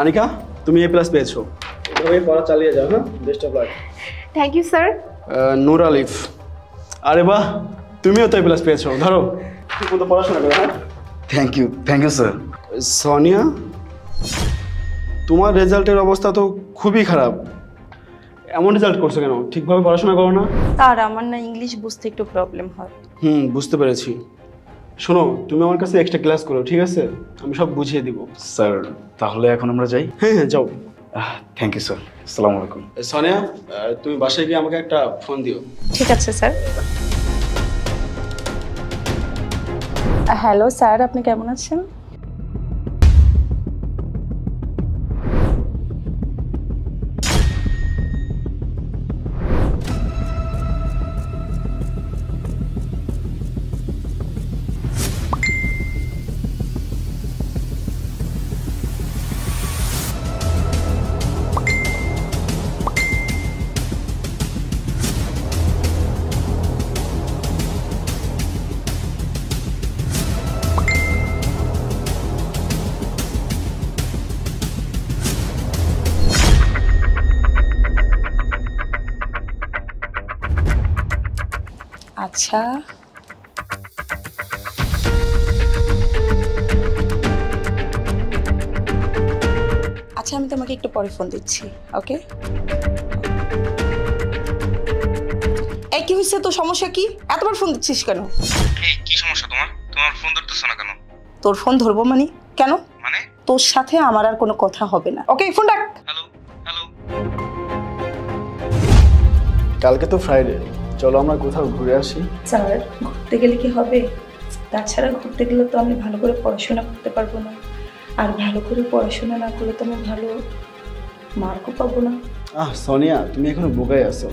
আনিকা তুমি এ প্লাস পেয়েছ। এভাবে পড়া চালিয়ে যাও হ্যাঁ? Best of luck thank you sir Noor Alif. আরে বাহ তুমিও তো এ প্লাস পেয়েছ। ধরো ঠিক মতো পড়াশোনা করো হ্যাঁ? Thank you thank you sir Sonia তোমার রেজাল্টের অবস্থা তো খুবই খারাপ। এমন রেজাল্ট করছ কেন? ঠিকভাবে পড়াশোনা করো না। স্যার আমার না ইংলিশ বুঝতে একটু প্রবলেম হয়। হুম বুঝতে পেরেছি। শোনো তুমি আমার কাছে এক্সট্রা ক্লাস করো ঠিক আছে? আমি সব বুঝিয়ে দিব। স্যার তাহলে এখন আমরা যাই? হ্যাঁ হ্যাঁ যাও। থ্যাংক ইউ স্যার আসসালামু আলাইকুম। সোনিয়া তুমি বাসায় গিয়ে আমাকে একটা ফোন দিও। ঠিক আছে স্যার। হ্যালো স্যার আপনি কেমন আছেন? আচ্ছা। আচ্ছা আমি তোমাকে একটু পরে ফোন দিচ্ছি ওকে এই কি হয়েছে তোর সমস্যা কি? এতবার ফোন দিচ্ছিস কেন? এই কি সমস্যা তোমার? তোমার ফোন ধরতেছো না কেন? তোর ফোন ধরবো মানে? কেন? মানে? তোর সাথে আমার আর কোনো কথা হবে না। ওকে ফোন রাখ। হ্যালো হ্যালো কালকে তো ফ্রাইডে চলো আমরা কোথাও ঘুরে আসি। স্যার ঘুরতে গেলে কি হবে? তাছাড়া ঘুরতে গেলে তো আমি ভালো করে পড়াশোনা করতে পারব না। আর ভালো করে পড়াশোনা না করলে তো আমি ভালো মার্কও পাবো না। আহ সোনিয়া তুমি এখনও বোকাই আছো।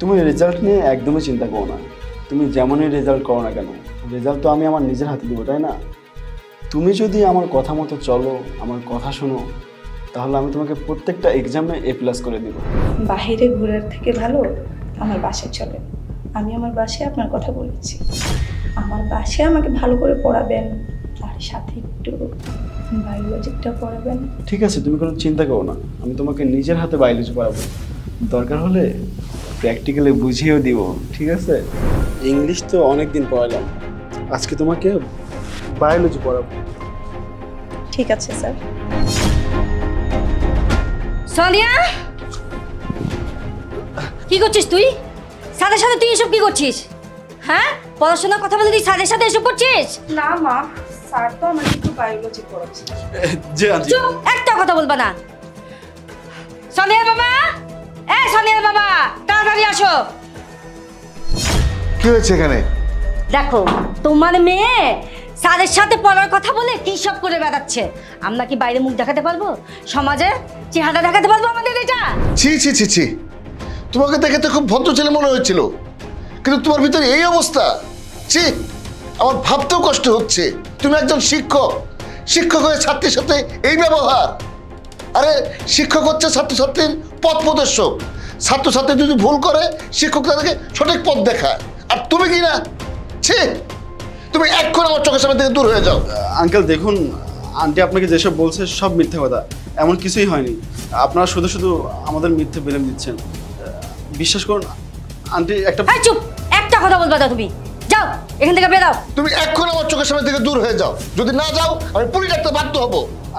তুমি রেজাল্ট নিয়ে একদমই চিন্তা করো না। তুমি যেমনই রেজাল্ট করো না কেন রেজাল্ট তো আমি আমার নিজের হাতে দেবো তাই না? তুমি যদি আমার কথা মতো চলো আমার কথা শোনো তাহলে আমি তোমাকে প্রত্যেকটা এক্সামে এ প্লাস করে দেবো। বাহিরে ঘোরার থেকে ভালো? আমার বাসায় চলে। আমি আমার বাসায় আপনার কথা বলেছি। আমার বাসায় আমাকে ভালো করে পড়াবেন আর সাথে একটু বায়োলজিকটা পড়াবেন। ঠিক আছে তুমি কোনো চিন্তা করো না। আমি তোমাকে নিজের হাতে বায়োলজি পড়াবো। দরকার হলে প্র্যাকটিক্যালি বুঝিয়েও দিব ঠিক আছে? ইংলিশ তো অনেক দিন পড়ালাম। আজকে তোমাকে বায়োলজি পড়াবো। ঠিক আছে স্যার। সোনিয়া! কি করছিস তুই? সাদের সাথে তুই এসব কি করছিস? হ্যাঁ? পড়াশোনার কথা বলে তুই সাদের সাথে এসব করছিস? না মা স্যার তো আমাকে একটু বায়োলজি পড়াচ্ছে। যে আন্টি। চুপ একটা কথা বলবা না। সোনিয়ার বাবা! এ সোনিয়ার বাবা! তাড়াতাড়ি আসো। কি হয়েছে এখানে? দেখো তোমার মেয়ে স্যারের সাথে পড়ার কথা বলে কি সব করে বেড়াচ্ছে? আমরা কি বাইরে মুখ দেখাতে পারব? সমাজে চেহারা দেখাতে পারব আমাদের এটা? ছি ছি ছি ছি। তোমাকে দেখে তো খুব ভদ্র ছেলে মনে হয়েছিল। কিন্তু তোমার ভিতরে এই অবস্থা। ছি, আমার ভাবতেও কষ্ট হচ্ছে। তুমি একজন শিক্ষক। শিক্ষক হয়ে ছাত্রীর সাথে এই ব্যবহার। আরে, শিক্ষক হচ্ছে ছাত্রছাত্রীর পথ প্রদর্শক। ছাত্রছাত্রী যদি ভুল করে শিক্ষক তাদেরকে সঠিক পথ দেখায়। আর তুমি কি না? ছি, তুমি এক্ষণ আমার চোখের সামনে থেকে দূর হয়ে যাও। আঙ্কেল, দেখুন, আন্টি আপনাকে যেসব বলছে সব মিথ্যে কথা। এমন কিছুই হয়নি। আপনারা শুধু শুধু আমাদের মিথ্যে বেলেম দিচ্ছেন। বিশ্বাস করুন আন্টি একটা এই চুপ একটা কথা বলবা না তুমি। যাও এখান থেকে বেরাও। তুমি এক্ষণ আমার চোখের সামনে থেকে দূর হয়ে যাও। যদি না যাও আমি পুলিশ ডাকতে বাধ্য হব।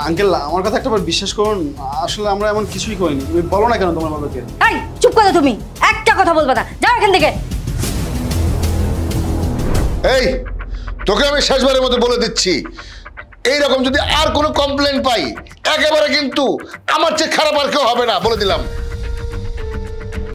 আঙ্কেল আমার কথা একটা বার বিশ্বাস করুন আসলে আমরা এমন কিছুই করিনি। তুমি বলো না কেন তোমার বাবাকে? এই চুপ করো তুমি একটা কথা বলবা না। যাও এখান থেকে। এই তোকে আমি শেষবারের মতো বলে দিচ্ছি এইরকম যদি আর কোনো কমপ্লেন পাই একেবারে কিন্তু আমার চেয়ে খারাপ আর কেউ হবে না বলে দিলাম।